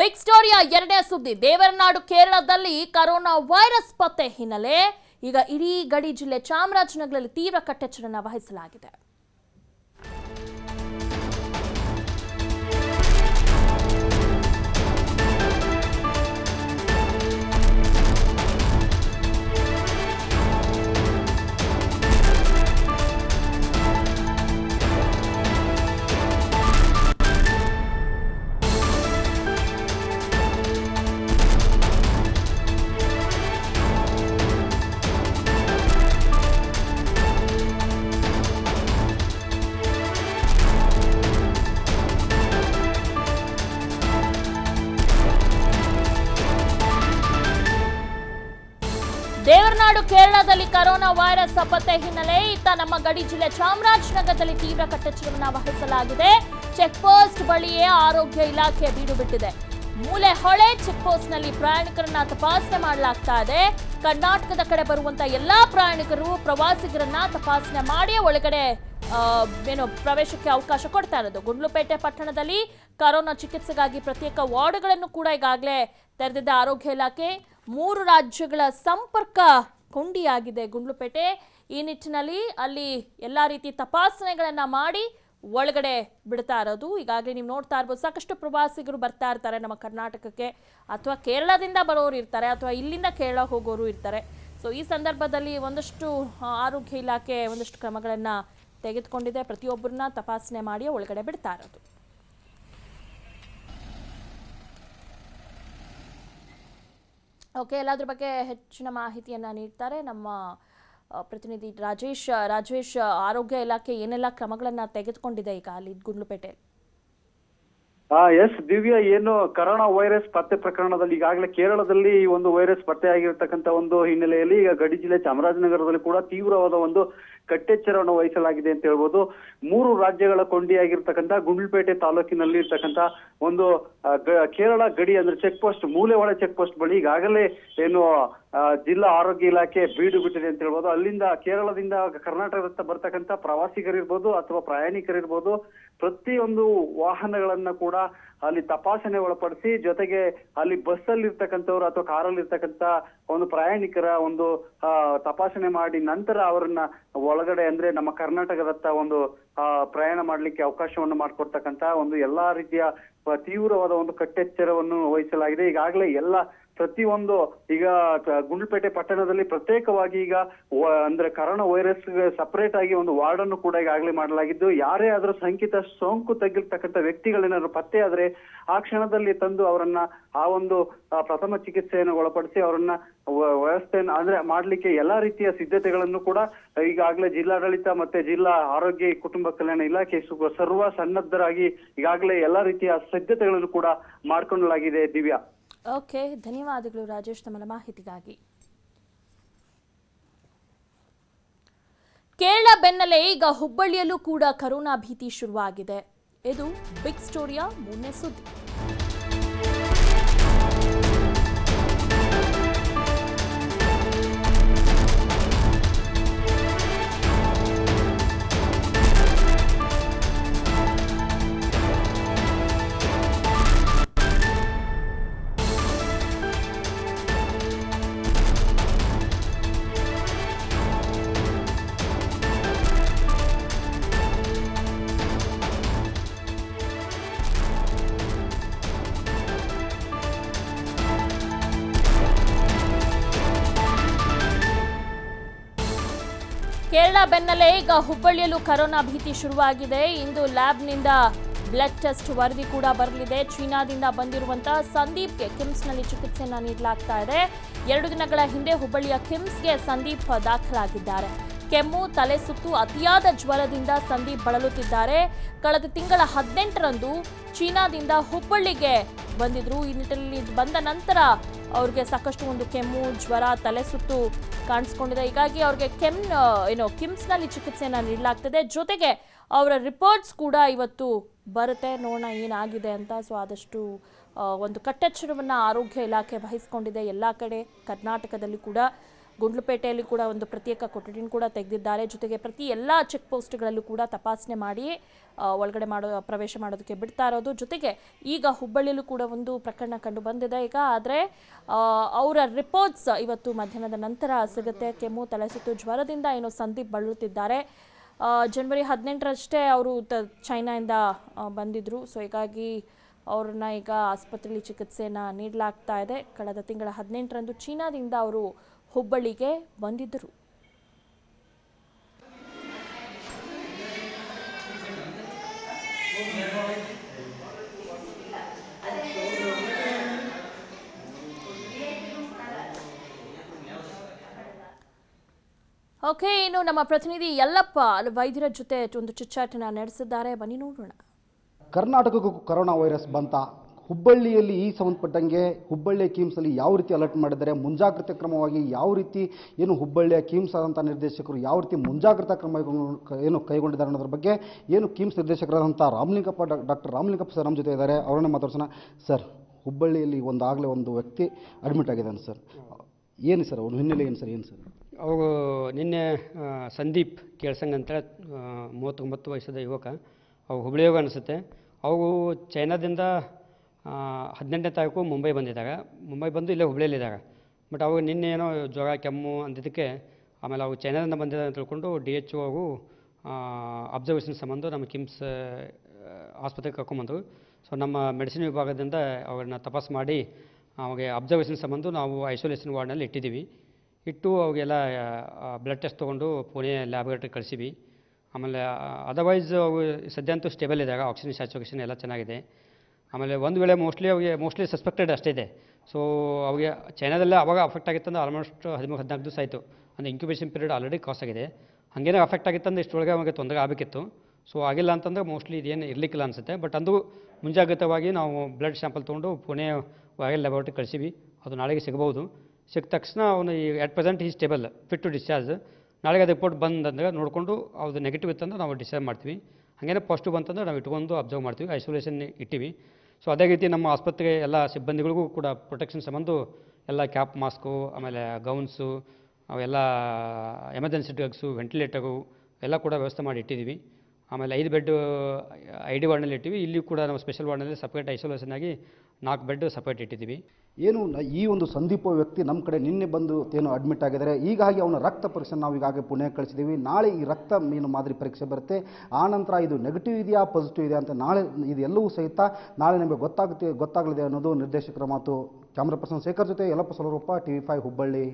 Big ಸ್ಟೋರಿಯ ಎರಡನೇ ಸುದ್ದಿ. ದೇವರನಾಡು ಕೇರಳದಲ್ಲಿ ಕರೋನಾ ವೈರಸ್ ಪತ್ತೆ ಹಿನ್ನೆಲೆ. ಈಗ ಇಡೀ ಗಡಿ ಜಿಲ್ಲೆ ಚಾಮರಾಜನಗರದಲ್ಲಿ ತೀವ್ರ ಕಟ್ಟೆಚ್ಚರನ ವಹಿಸಲಾಗಿದೆ. ದೇವರನಾಡು ಕೇರಳದಲ್ಲಿ ಕರೋನಾ ವೈರಸ್ ಪತ್ತೆ ಹಿನ್ನೆಲೆ ಇತ್ತ ನಮ್ಮ ಗಡಿ ಜಿಲ್ಲೆ ಚಾಮರಾಜನಗರದಲ್ಲಿ ತೀವ್ರ ಕಟ್ಟೆಚ್ಚರವನ್ನು ವಹಿಸಲಾಗಿದೆ. ಚೆಕ್ ಪೋಸ್ಟ್ ಬಳಿಯೇ ಆರೋಗ್ಯ ಇಲಾಖೆ ಬೀಡು ಬಿಟ್ಟಿದೆ. ಮೂಲೆ ಹೊಳೆ ಚೆಕ್ ಪೋಸ್ಟ್ನಲ್ಲಿ ಪ್ರಯಾಣಿಕರನ್ನ ತಪಾಸಣೆ ಮಾಡಲಾಗ್ತಾ ಇದೆ. ಕರ್ನಾಟಕದ ಕಡೆ ಬರುವಂತ ಎಲ್ಲಾ ಪ್ರಯಾಣಿಕರು, ಪ್ರವಾಸಿಗರನ್ನ ತಪಾಸಣೆ ಮಾಡಿ ಒಳಗಡೆ ಏನು ಪ್ರವೇಶಕ್ಕೆ ಅವಕಾಶ ಕೊಡ್ತಾ ಇರೋದು. ಗುಂಡ್ಲುಪೇಟೆ ಪಟ್ಟಣದಲ್ಲಿ ಕರೋನಾ ಚಿಕಿತ್ಸೆಗಾಗಿ ಪ್ರತ್ಯೇಕ ವಾರ್ಡ್ಗಳನ್ನು ಕೂಡ ಈಗಾಗಲೇ ತೆರೆದಿದ್ದ ಆರೋಗ್ಯ ಇಲಾಖೆ. ಮೂರು ರಾಜ್ಯಗಳ ಸಂಪರ್ಕ ಕೊಂಡಿಯಾಗಿದೆ. ಗುಂಡ್ಲುಪೇಟೆ ಈ ನಿಟ್ಟಿನಲ್ಲಿ ಅಲ್ಲಿ ಎಲ್ಲ ರೀತಿ ತಪಾಸಣೆಗಳನ್ನು ಮಾಡಿ ಒಳಗಡೆ ಬಿಡ್ತಾ ಇರೋದು. ಈಗಾಗಲೇ ನೀವು ನೋಡ್ತಾ ಇರ್ಬೋದು, ಸಾಕಷ್ಟು ಪ್ರವಾಸಿಗರು ಬರ್ತಾ ಇರ್ತಾರೆ. ನಮ್ಮ ಕರ್ನಾಟಕಕ್ಕೆ ಅಥವಾ ಕೇರಳದಿಂದ ಬರೋರು ಇರ್ತಾರೆ, ಅಥವಾ ಇಲ್ಲಿಂದ ಕೇರಳ ಹೋಗೋರು ಇರ್ತಾರೆ. ಸೊ ಈ ಸಂದರ್ಭದಲ್ಲಿ ಒಂದಷ್ಟು ಆರೋಗ್ಯ ಇಲಾಖೆ ಒಂದಷ್ಟು ಕ್ರಮಗಳನ್ನು ತೆಗೆದುಕೊಂಡಿದೆ. ಪ್ರತಿಯೊಬ್ಬರನ್ನ ತಪಾಸಣೆ ಮಾಡಿ ಒಳಗಡೆ ಬಿಡ್ತಾ ಇರೋದು. ಓಕೆ ಎಲ್ಲದ್ರ ಬಗ್ಗೆ ಹೆಚ್ಚಿನ ಮಾಹಿತಿಯನ್ನು ನೀಡ್ತಾರೆ. ನಮ್ಮ ಪ್ರತಿನಿಧಿ ರಾಜೇಶ್ ರಾಜೇಶ್ ಆರೋಗ್ಯ ಇಲಾಖೆ ಏನೆಲ್ಲ ಕ್ರಮಗಳನ್ನು ತೆಗೆದುಕೊಂಡಿದೆ ಈಗ ಅಲ್ಲಿ ಗುಂಡ್ಲುಪೇಟೆಯಲ್ಲಿ? ಎಸ್, ದಿವ್ಯ, ಏನು ಕರೋನಾ ವೈರಸ್ ಪತ್ತೆ ಪ್ರಕರಣದಲ್ಲಿ ಈಗಾಗಲೇ ಕೇರಳದಲ್ಲಿ ಈ ಒಂದು ವೈರಸ್ ಪತ್ತೆಯಾಗಿರ್ತಕ್ಕಂಥ ಒಂದು ಹಿನ್ನೆಲೆಯಲ್ಲಿ ಈಗ ಗಡಿ ಜಿಲ್ಲೆ ಚಾಮರಾಜನಗರದಲ್ಲಿ ಕೂಡ ತೀವ್ರವಾದ ಒಂದು ಕಟ್ಟೆಚ್ಚರವನ್ನು ವಹಿಸಲಾಗಿದೆ ಅಂತ ಹೇಳ್ಬೋದು. ಮೂರು ರಾಜ್ಯಗಳ ಕೊಂಡಿಯಾಗಿರ್ತಕ್ಕಂಥ ಗುಂಡ್ಲುಪೇಟೆ ತಾಲೂಕಿನಲ್ಲಿ ಇರ್ತಕ್ಕಂಥ ಒಂದು ಕೇರಳ ಗಡಿ ಅಂದ್ರೆ check post Mulewada check post ಬಳಿ ಈಗಾಗಲೇ ಏನು ಜಿಲ್ಲಾ ಆರೋಗ್ಯ ಇಲಾಖೆ ಬೀಡು ಬಿಟ್ಟಿದೆ ಅಂತ ಹೇಳ್ಬೋದು. ಅಲ್ಲಿಂದ ಕೇರಳದಿಂದ ಕರ್ನಾಟಕದತ್ತ ಬರ್ತಕ್ಕಂಥ ಪ್ರವಾಸಿಗರಿರ್ಬೋದು ಅಥವಾ ಪ್ರಯಾಣಿಕರಿರ್ಬೋದು. ಪ್ರತಿಯೊಂದು ವಾಹನಗಳನ್ನ ಕೂಡ ಅಲ್ಲಿ ತಪಾಸಣೆ ಒಳಪಡಿಸಿ, ಜೊತೆಗೆ ಅಲ್ಲಿ ಬಸ್ ಅಲ್ಲಿ ಇರ್ತಕ್ಕಂಥವ್ರು ಅಥವಾ ಕಾರಲ್ಲಿ ಇರ್ತಕ್ಕಂಥ ಒಂದು ಪ್ರಯಾಣಿಕರ ಒಂದು ತಪಾಸಣೆ ಮಾಡಿ ನಂತರ ಅವರನ್ನ ಒಳಗಡೆ ಅಂದ್ರೆ ನಮ್ಮ ಕರ್ನಾಟಕದತ್ತ ಒಂದು ಪ್ರಯಾಣ ಮಾಡ್ಲಿಕ್ಕೆ ಅವಕಾಶವನ್ನು ಮಾಡಿಕೊಡ್ತಕ್ಕಂತ ಒಂದು ಎಲ್ಲಾ ರೀತಿಯ ತೀವ್ರವಾದ ಒಂದು ಕಟ್ಟೆಚ್ಚರವನ್ನು ವಹಿಸಲಾಗಿದೆ. ಈಗಾಗಲೇ ಎಲ್ಲ ಪ್ರತಿಯೊಂದು ಈಗ ಗುಂಡ್ಲುಪೇಟೆ ಪಟ್ಟಣದಲ್ಲಿ ಪ್ರತ್ಯೇಕವಾಗಿ ಈಗ ಅಂದ್ರೆ ಕರೋನಾ ವೈರಸ್ ಸಪರೇಟ್ ಆಗಿ ಒಂದು ವಾರ್ಡ್ ಅನ್ನು ಕೂಡ ಈಗಾಗಲೇ ಮಾಡಲಾಗಿದ್ದು, ಯಾರೇ ಆದ್ರೂ ಸಂಕಿತ ಸೋಂಕು ತಗ್ಗಿರ್ತಕ್ಕಂಥ ವ್ಯಕ್ತಿಗಳೇನಾದ್ರು ಪತ್ತೆ ಆದ್ರೆ ಆ ಕ್ಷಣದಲ್ಲಿ ತಂದು ಅವರನ್ನ ಆ ಒಂದು ಪ್ರಥಮ ಚಿಕಿತ್ಸೆಯನ್ನು ಒಳಪಡಿಸಿ ಅವರನ್ನ ವ್ಯವಸ್ಥೆಯನ್ನು ಅಂದ್ರೆ ಮಾಡ್ಲಿಕ್ಕೆ ಎಲ್ಲಾ ರೀತಿಯ ಸಿದ್ಧತೆಗಳನ್ನು ಕೂಡ ಈಗಾಗಲೇ ಜಿಲ್ಲಾಡಳಿತ ಮತ್ತೆ ಜಿಲ್ಲಾ ಆರೋಗ್ಯ ಕುಟುಂಬ ಕಲ್ಯಾಣ ಇಲಾಖೆ ಸರ್ವ ಸನ್ನದ್ಧರಾಗಿ ಈಗಾಗಲೇ ಎಲ್ಲಾ ರೀತಿಯ ಸಿದ್ಧತೆಗಳನ್ನು ಕೂಡ ಮಾಡ್ಕೊಳ್ಳಲಾಗಿದೆ ದಿವ್ಯಾ. ಓಕೆ, ಧನ್ಯವಾದಗಳು ರಾಜೇಶ್ ತಮ್ಮ ಮಾಹಿತಿಗಾಗಿ. ಕೇರಳ ಬೆನ್ನಲ್ಲೇ ಈಗ ಹುಬ್ಬಳ್ಳಿಯಲ್ಲೂ ಕೂಡ ಕರೋನಾ ಭೀತಿ ಶುರುವಾಗಿದೆ. ಇದು ಬಿಗ್ ಸ್ಟೋರಿಯ ಮೂರನೇ ಸುದ್ದಿ ಕೇರಳ ಬೆನ್ನಲ್ಲೇ ಈಗ ಹುಬ್ಬಳ್ಳಿಯಲ್ಲೂ ಕರೋನಾ ಭೀತಿ ಶುರುವಾಗಿದೆ. ಇಂದು ಲ್ಯಾಬ್ನಿಂದ ಬ್ಲಡ್ ಟೆಸ್ಟ್ ವರದಿ ಕೂಡ ಬರಲಿದೆ. ಚೀನಾದಿಂದ ಬಂದಿರುವಂತಹ ಸಂದೀಪ್ಗೆ ಕಿಮ್ಸ್ನಲ್ಲಿ ಚಿಕಿತ್ಸೆಯನ್ನು ನೀಡಲಾಗ್ತಾ ಇದೆ. ಎರಡು ದಿನಗಳ ಹಿಂದೆ ಹುಬ್ಬಳ್ಳಿಯ ಕಿಮ್ಸ್ಗೆ ಸಂದೀಪ್ ದಾಖಲಾಗಿದ್ದಾರೆ. ಕೆಮ್ಮು, ತಲೆ ಸುತ್ತು ಅತಿಯಾದ ಜ್ವರದಿಂದ ಸಂದೀಪ್ ಬಳಲುತ್ತಿದ್ದಾರೆ. ಕಳೆದ ತಿಂಗಳ ಹದಿನೆಂಟರಂದು ಚೀನಾದಿಂದ ಹುಬ್ಬಳ್ಳಿಗೆ ಬಂದಿದ್ರು. ಈ ನಿಟ್ಟಿನಲ್ಲಿ ಬಂದ ನಂತರ ಅವ್ರಿಗೆ ಸಾಕಷ್ಟು ಒಂದು ಕೆಮ್ಮು, ಜ್ವರ, ತಲೆ ಸುತ್ತು ಕಾಣಿಸ್ಕೊಂಡಿದೆ. ಹೀಗಾಗಿ ಅವ್ರಿಗೆ ಕೆಮ್ ಏನು, ಕಿಮ್ಸ್ನಲ್ಲಿ ಚಿಕಿತ್ಸೆಯನ್ನು ನೀಡಲಾಗ್ತದೆ. ಜೊತೆಗೆ ಅವರ ರಿಪೋರ್ಟ್ಸ್ ಕೂಡ ಇವತ್ತು ಬರುತ್ತೆ. ನೋಡೋಣ ಏನಾಗಿದೆ ಅಂತ. ಸೊ, ಆದಷ್ಟು ಒಂದು ಕಟ್ಟೆಚ್ಚರವನ್ನು ಆರೋಗ್ಯ ಇಲಾಖೆ ವಹಿಸ್ಕೊಂಡಿದೆ. ಎಲ್ಲ ಕಡೆ ಕರ್ನಾಟಕದಲ್ಲಿ ಕೂಡ ಗುಂಡ್ಲುಪೇಟೆಯಲ್ಲಿ ಕೂಡ ಒಂದು ಪ್ರತ್ಯೇಕ ಕೊಠಡಿನ ಕೂಡ ತೆಗೆದಿದ್ದಾರೆ. ಜೊತೆಗೆ ಪ್ರತಿ ಎಲ್ಲ ಚೆಕ್ ಪೋಸ್ಟ್ಗಳಲ್ಲೂ ಕೂಡ ತಪಾಸಣೆ ಮಾಡಿ ಒಳಗಡೆ ಮಾಡೋ, ಪ್ರವೇಶ ಮಾಡೋದಕ್ಕೆ ಬಿಡ್ತಾ ಇರೋದು. ಜೊತೆಗೆ ಈಗ ಹುಬ್ಬಳ್ಳಿಯಲ್ಲೂ ಕೂಡ ಒಂದು ಪ್ರಕರಣ ಕಂಡು ಬಂದಿದೆ ಈಗ. ಆದರೆ ಅವರ ರಿಪೋರ್ಟ್ಸ್ ಇವತ್ತು ಮಧ್ಯಾಹ್ನದ ನಂತರ ಸಿಗುತ್ತೆ. ಕೆಮ್ಮು, ತಲೆಸುತ್ತು, ಜ್ವರದಿಂದ ಏನು ಸಂದೀಪ್ ಬಳಲುತ್ತಿದ್ದಾರೆ. ಜನವರಿ ಹದಿನೆಂಟರಷ್ಟೇ ಅವರು ತ, ಚೈನಾಯಿಂದ ಬಂದಿದ್ದರು ಸೊ ಹೀಗಾಗಿ ಅವ್ರನ್ನ ಈಗ ಆಸ್ಪತ್ರೆಯಲ್ಲಿ ಚಿಕಿತ್ಸೆಯನ್ನು ನೀಡಲಾಗ್ತಾ ಇದೆ. ಕಳೆದ ತಿಂಗಳ ಹದಿನೆಂಟರಂದು ಚೀನಾದಿಂದ ಅವರು ಹುಬ್ಬಳ್ಳಿಗೆ ಬಂದಿದ್ದರು. ಓಕೆ, ಇನ್ನು ನಮ್ಮ ಪ್ರತಿನಿಧಿ ಯಲ್ಲಪ್ಪ ವೈದ್ಯರ ಜೊತೆ ಒಂದು ಚುಚ್ಚಾಟನ ನಡೆಸಿದ್ದಾರೆ. ಬನ್ನಿ ನೋಡೋಣ. ಕರ್ನಾಟಕಕ್ಕೂ ಕೊರೋನಾ ವೈರಸ್ ಬಂತ. ಹುಬ್ಬಳ್ಳಿಯಲ್ಲಿ ಈ ಸಂಬಂಧಪಟ್ಟಂಗೆ ಹುಬ್ಬಳ್ಳಿಯ ಕಿಮ್ಸಲ್ಲಿ ಯಾವ ರೀತಿ ಅಲರ್ಟ್ ಮಾಡಿದ್ದಾರೆ ಮುಂಜಾಗ್ರತೆ ಕ್ರಮವಾಗಿ ಯಾವ ರೀತಿ ಏನು ಹುಬ್ಬಳ್ಳಿಯ ಕಿಮ್ಸ್ ಆದಂಥ ನಿರ್ದೇಶಕರು ಯಾವ ರೀತಿ ಮುಂಜಾಗ್ರತಾ ಕ್ರಮ ಏನು ಕೈಗೊಂಡಿದ್ದಾರೆ ಅನ್ನೋದ್ರ ಬಗ್ಗೆ ಏನು ಕಿಮ್ಸ್ ನಿರ್ದೇಶಕರಾದಂಥ ರಾಮಲಿಂಗಪ್ಪ ಡಾಕ್ಟರ್ ರಾಮಲಿಂಗಪ್ಪ ಸರ್ ನಮ್ಮ ಜೊತೆ ಇದ್ದಾರೆ. ಅವರನ್ನು ಮಾತಾಡ್ಸೋಣ. ಸರ್ ಹುಬ್ಬಳ್ಳಿಯಲ್ಲಿ ಒಂದಾಗಲೇ ಒಂದು ವ್ಯಕ್ತಿ ಅಡ್ಮಿಟ್ ಆಗಿದ್ದಾನೆ ಸರ್. ಏನು ಸರ್ ಅವನು? ಹಿನ್ನೆಲೆ ಏನು ಸರ್? ಏನು ಸರ್? ಅವರು ನಿನ್ನೆ ಸಂದೀಪ್ ಕೇಳ್ಸಂಗ್ ಅಂತೇಳಿ ಆ, ಮೂವತ್ತೊಂಬತ್ತು ವಯಸ್ಸದ ಯುವಕ ಅವು ಹುಬ್ಳಿಯೋಗ ಅನಿಸುತ್ತೆ. ಅವು ಚೈನಾದಿಂದ ಹದಿನೆಂಟನೇ ತಾರೀಕು ಮುಂಬೈ ಬಂದಿದ್ದಾಗ, ಮುಂಬೈ ಬಂದು ಇಲ್ಲೇ ಹುಬ್ಳಿಯಲ್ಲಿದ್ದಾಗ. ಬಟ್ ಅವು ನಿನ್ನೆ ಏನೋ ಜ್ವರ, ಕೆಮ್ಮು ಅಂದಿದ್ದಕ್ಕೆ ಆಮೇಲೆ ಅವು ಚೈನಾದಿಂದ ಬಂದಿದೆ ಅಂತ ತಿಳ್ಕೊಂಡು ಡಿ ಎಚ್ ಒವು ಅಬ್ಸರ್ವೇಷನ್ ಸಂಬಂಧ ನಮ್ಮ ಕಿಮ್ಸ್ ಆಸ್ಪತ್ರೆಗೆ ಕರ್ಕೊಂಬಂದರು ಸೊ ನಮ್ಮ ಮೆಡಿಸಿನ್ ವಿಭಾಗದಿಂದ ಅವ್ರನ್ನ ತಪಾಸ್ ಮಾಡಿ, ಅವಾಗ ಅಬ್ಸರ್ವೇಷನ್ ಸಂಬಂಧ ನಾವು ಐಸೋಲೇಷನ್ ವಾರ್ಡ್ನಲ್ಲಿ ಇಟ್ಟಿದ್ದೀವಿ. ಇಟ್ಟು ಅವಾಗೆಲ್ಲ ಬ್ಲಡ್ ಟೆಸ್ಟ್ ತೊಗೊಂಡು ಪುಣೆ ಲ್ಯಾಬ್ರೇಟ್ರಿಗೆ ಕಳಿಸಿವಿ ಆಮೇಲೆ ಅದರ್ವೈಸ್ ಅವು ಸದ್ಯ ಸ್ಟೇಬಲ್ ಇದ್ದಾಗ ಆಕ್ಸಿಜನ್ ಸ್ಯಾಚುರೇಷನ್ ಎಲ್ಲ ಚೆನ್ನಾಗಿದೆ. ಆಮೇಲೆ ಒಂದು ವೇಳೆ ಮೋಸ್ಟ್ಲಿ ಅವಿಗೆ ಮೋಸ್ಟ್ಲಿ ಸಸ್ಪೆಕ್ಟೆಡ್ ಅಷ್ಟೇ ಇದೆ. ಸೊ ಅವಿಗೆ ಚೈನಾದಲ್ಲೇ ಅವಾಗ ಅಫೆಕ್ಟ್ ಆಗಿತ್ತಂದ್ರೆ ಆಲ್ಮೋಸ್ಟ್ ಹದಿಮೂರು, ಹದಿನಾಲ್ಕು ದಿವಸ ಆಯಿತು. ಅಂದರೆ ಇಂಕ್ಯುಬೇಷನ್ ಪೀರಿಯಡ್ ಆಲ್ರೆಡಿ ಕಾಸ್ ಆಗಿದೆ. ಹಾಗೇನೆ ಅಫೆಕ್ಟ್ ಆಗಿತ್ತಂದ್ರೆ ಇಷ್ಟೊಳಗೆ ಅವಾಗ ತೊಂದರೆ ಆಗಬೇಕಿತ್ತು. ಸೊ ಆಗಿಲ್ಲ ಅಂತಂದ್ರೆ ಮೋಸ್ಟ್ಲಿ ಇದೇನು ಇರಲಿಕ್ಕಿಲ್ಲ ಅನಿಸುತ್ತೆ. ಬಟ್ ಅಂದು ಮುಂಜಾಗ್ರತವಾಗಿ ನಾವು ಬ್ಲಡ್ ಸ್ಯಾಂಪಲ್ ತೊಗೊಂಡು ಪುಣೆ ವೈರಲ್ ಲ್ಯಾಬೋರೇಟ್ರಿ ಕಳಿಸಿವಿ. ಅದು ನಾಳೆಗೆ ಸಿಗಬಹುದು ಸಿಕ್ಕ ತಕ್ಷಣ ಅವನು ಈ ಅಟ್ ಪ್ರೆಸೆಂಟ್ ಈ ಸ್ಟೇಬಲ್ ಫಿಟ್ ಟು ಡಿಸ್ಚಾರ್ಜ್ ನಾಳೆಗೆ ಅದು ರಿಪೋರ್ಟ್ ಬಂದಂದ್ರೆ ನೋಡಿಕೊಂಡು ಅದು ನೆಗೆಟಿವ್ ಇತ್ತಂದ್ರೆ ನಾವು ಡಿಸ್ಚಾರ್ಜ್ ಮಾಡ್ತೀವಿ. ಹಾಗೇನೆ ಪಾಸಿಟಿವ್ ಬಂತಂದ್ರೆ ನಾವು ಇಟ್ಕೊಂಡು ಅಬ್ಸರ್ವ್ ಮಾಡ್ತೀವಿ ಐಸೋಲೇಷನ್ ಇಟ್ಟಿವಿ. ಸೊ ಅದೇ ರೀತಿ ನಮ್ಮ ಆಸ್ಪತ್ರೆಗೆ ಎಲ್ಲ ಸಿಬ್ಬಂದಿಗಳಿಗೂ ಕೂಡ ಪ್ರೊಟೆಕ್ಷನ್ ಸಂಬಂಧ ಎಲ್ಲ ಕ್ಯಾಪ್ ಮಾಸ್ಕು ಆಮೇಲೆ ಗೌನ್ಸು ಅವೆಲ್ಲ ಎಮರ್ಜೆನ್ಸಿ ಡ್ರಗ್ಸು ವೆಂಟಿಲೇಟರು ಎಲ್ಲ ಕೂಡ ವ್ಯವಸ್ಥೆ ಮಾಡಿ ಇಟ್ಟಿದ್ದೀವಿ ಆಮೇಲೆ ಐದು ಬೆಡ್ ಐ ಡಿ ವಾರ್ಡ್ನಲ್ಲಿ ಇಟ್ಟಿವಿ. ಇಲ್ಲಿ ಕೂಡ ನಾವು ಸ್ಪೆಷಲ್ ವಾರ್ಡ್ನಲ್ಲಿ ಸಪ್ರೇಟ್ ಐಸೋಲೇಷನ್ ಆಗಿ ನಾಲ್ಕು ಬೆಡ್ ಸಪ್ರೇಟ್ ಇಟ್ಟಿದ್ದೀವಿ. ಏನು ಈ ಒಂದು ಸಂದೀಪ ವ್ಯಕ್ತಿ ನಮ್ಮ ಕಡೆ ನಿನ್ನೆ ಬಂದು ಏನು ಅಡ್ಮಿಟ್ ಆಗಿದ್ದಾರೆ. ಹೀಗಾಗಿ ಅವನ ರಕ್ತ ಪರೀಕ್ಷೆ ನಾವು ಈಗಾಗಲೇ ಪುಣೆ ಕಳಿಸಿದ್ದೀವಿ. ನಾಳೆ ಈ ರಕ್ತ ಮೀನು ಮಾದರಿ ಪರೀಕ್ಷೆ ಬರುತ್ತೆ. ಆ ನಂತರ ಇದು ನೆಗೆಟಿವ್ ಇದೆಯಾ ಪಾಸಿಟಿವ್ ಇದೆಯಾ ಅಂತ ನಾಳೆ ಇದೆಲ್ಲವೂ ಸಹಿತ ನಾಳೆ ನಮಗೆ ಗೊತ್ತಾಗುತ್ತೆ, ಗೊತ್ತಾಗಲಿದೆ ಅನ್ನೋದು ನಿರ್ದೇಶಕರ ಮಾತು. ಕ್ಯಾಮ್ರಾ ಪರ್ಸನ್ ಶೇಖರ್ ಜೊತೆ ಯಲ್ಲಪ್ಪ ಸೊಲರೂಪ ಟಿ ವಿ ಫೈವ್ ಹುಬ್ಬಳ್ಳಿ.